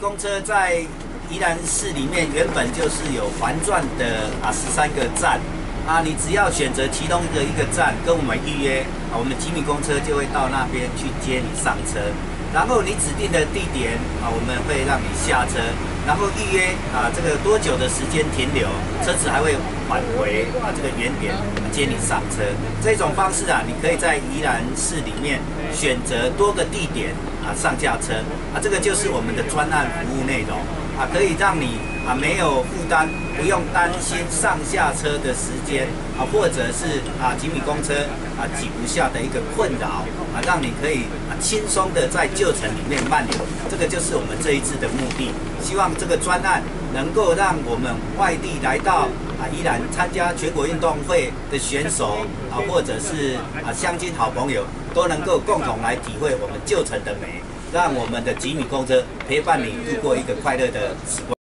公车在宜兰市里面原本就是有环转的啊十三个站。啊，你只要选择其中的一个站跟我们预约啊，我们吉米公车就会到那边去接你上车，然后你指定的地点啊，我们会让你下车，然后预约啊这个多久的时间停留，车子还会返回啊这个原点接你上车。这种方式啊，你可以在宜兰市里面选择多个地点啊上下车啊，这个就是我们的专案服务内容。啊，可以让你啊没有负担，不用担心上下车的时间啊，或者是啊几米公车啊挤不下的一个困扰啊，让你可以轻松的在旧城里面漫游。这个就是我们这一次的目的，希望这个专案能够让我们外地来到啊宜兰参加全国运动会的选手啊，或者是啊乡亲好朋友，都能够共同来体会我们旧城的美。让我们的吉米公车陪伴你度过一个快乐的时光。